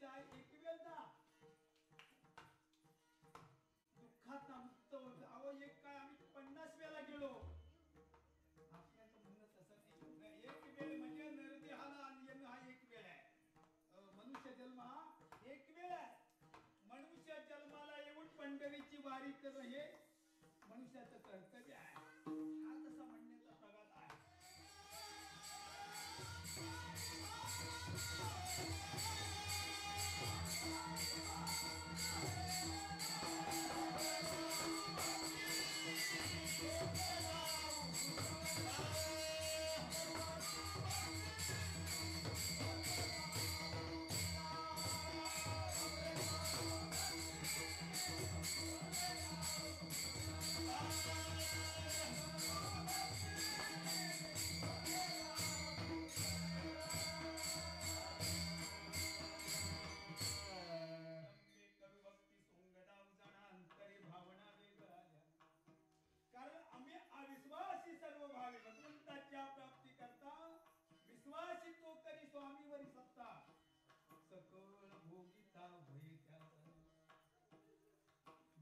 जाय एक वेळ जा. दुःखात मुक्त होत अहो एक काय आम्ही पन्नास वेळा गेलो. आपल्याचं म्हणणं तसं नाही एक वेळ म्हणजे नरदेहाला येणं हा एक वेळ आहे. मनुष्य जन्म हा एक वेळ आहे. मनुष्य जन्माला येऊन पंढरीची वारी करणं हे मनुष्याचं कर्तव्य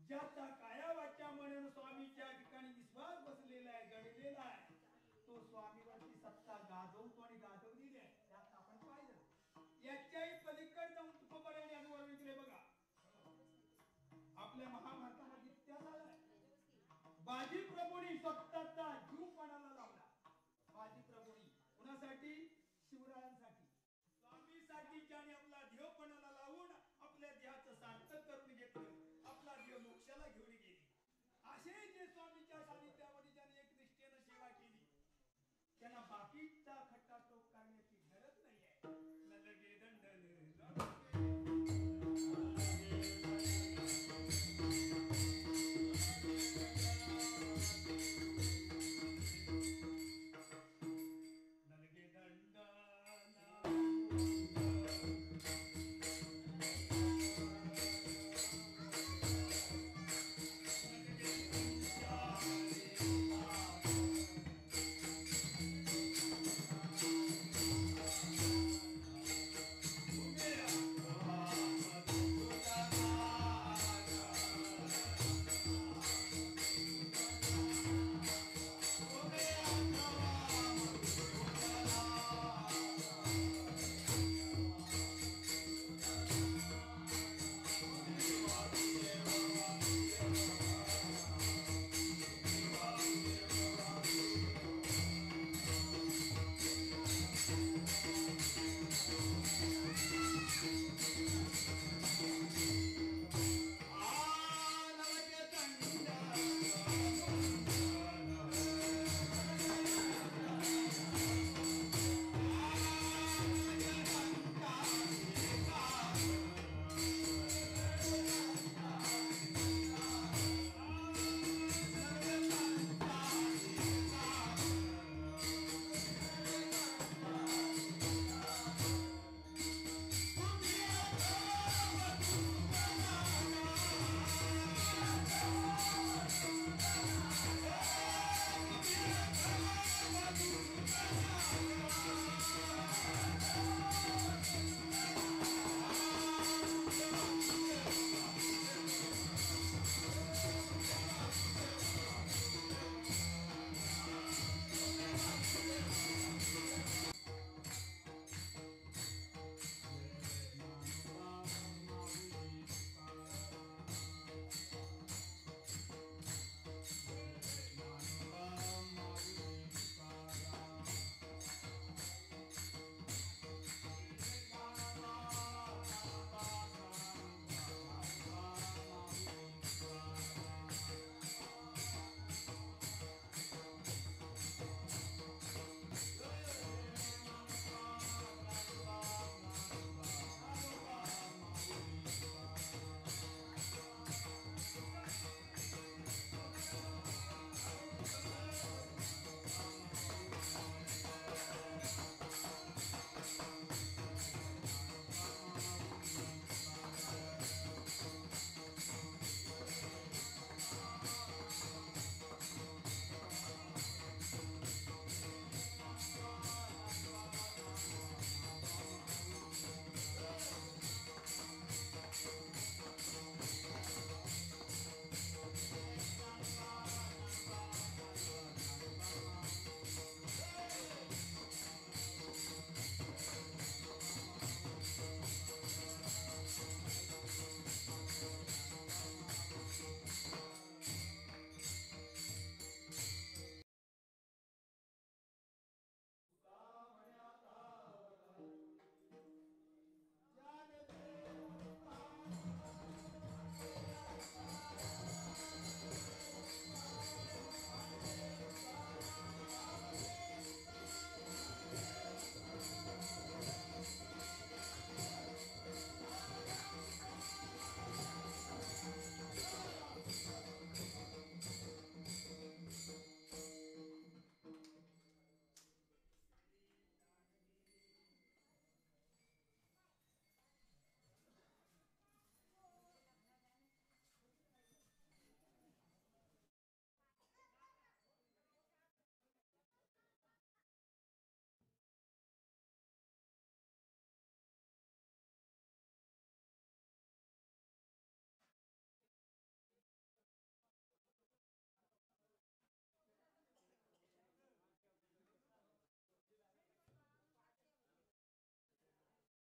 ज्याचा काया वाच्या म्हणून स्वामीच्या ठिकाणी विश्वास बसलेला आहे घडलेला आहे तो स्वामीवरची सत्ता गाजवतो आणि गाजवलेली आहे. त्यात आपण पाहिलं. याच्याही पलीकडे जाऊन तुकोबऱ्याने अनुभव विकले बघा. आपल्या महाभारतामध्ये इतिहास आलाय बाजी प्रभूंनी स्वतः changes on the